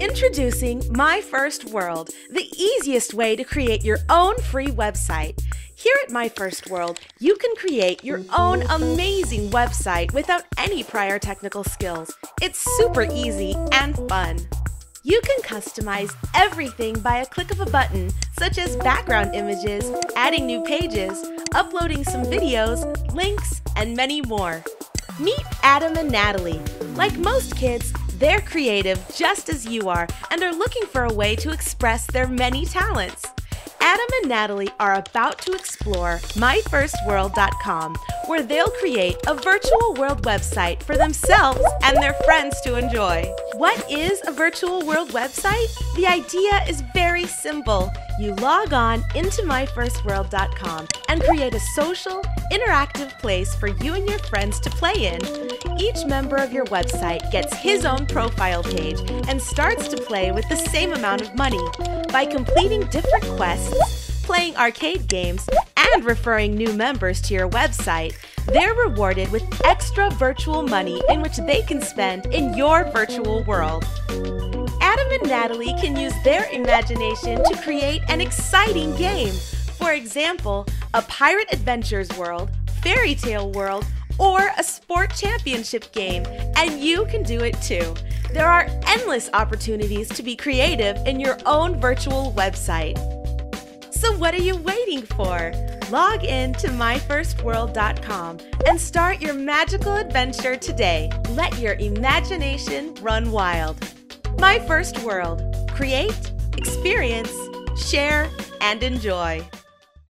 Introducing My First World, the easiest way to create your own free website. Here at My First World, you can create your own amazing website without any prior technical skills. It's super easy and fun. You can customize everything by a click of a button, such as background images, adding new pages, uploading some videos, links, and many more. Meet Adam and Natalie. Like most kids, they're creative just as you are and are looking for a way to express their many talents. Adam and Natalie are about to explore myfirstworld.com, where they'll create a virtual world website for themselves and their friends to enjoy. What is a virtual world website? The idea is very simple. You log on into myfirstworld.com and create a social, interactive place for you and your friends to play in. Each member of your website gets his own profile page and starts to play with the same amount of money. By completing different quests, playing arcade games, and referring new members to your website, they're rewarded with extra virtual money in which they can spend in your virtual world. Adam and Natalie can use their imagination to create an exciting game. For example, a pirate adventures world, fairy tale world, or a sport championship game, and you can do it too. There are endless opportunities to be creative in your own virtual website. So, what are you waiting for? Log in to myfirstworld.com and start your magical adventure today. Let your imagination run wild. My First World. Create, experience, share, and enjoy.